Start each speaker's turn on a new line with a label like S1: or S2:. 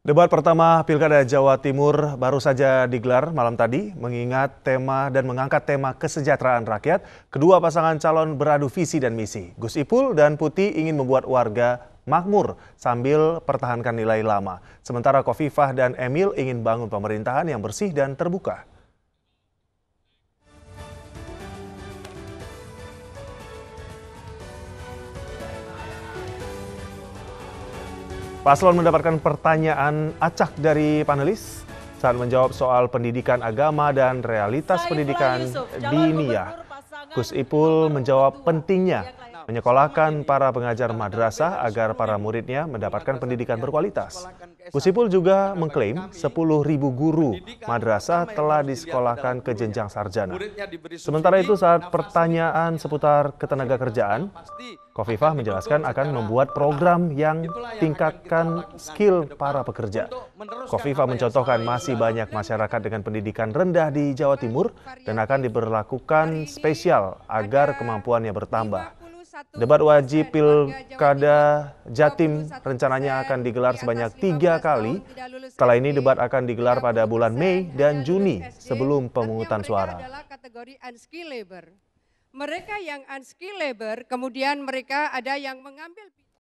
S1: Debat pertama Pilkada Jawa Timur baru saja digelar malam tadi mengingat tema dan mengangkat tema kesejahteraan rakyat. Kedua pasangan calon beradu visi dan misi. Gus Ipul dan Putih ingin membuat warga makmur sambil pertahankan nilai lama. Sementara Kofifah dan Emil ingin bangun pemerintahan yang bersih dan terbuka. Paslon mendapatkan pertanyaan acak dari panelis saat menjawab soal pendidikan agama dan realitas pendidikan di NIA. Gus Ipul menjawab pentingnya menyekolahkan para pengajar madrasah agar para muridnya mendapatkan pendidikan berkualitas. Gus Ipul juga mengklaim 10.000 guru madrasah telah disekolahkan ke jenjang sarjana. Sementara itu saat pertanyaan seputar ketenaga kerjaan, Kofifah menjelaskan akan membuat program yang tingkatkan skill para pekerja. Kofifah mencontohkan masih banyak masyarakat dengan pendidikan rendah di Jawa Timur dan akan diberlakukan spesial agar kemampuannya bertambah. Debat wajib Pilkada Jatim rencananya akan digelar sebanyak tiga kali. Setelah ini debat akan digelar pada bulan Mei dan Juni sebelum pemungutan suara
S2: mereka yang unskilled labor, kemudian mereka ada yang mengambil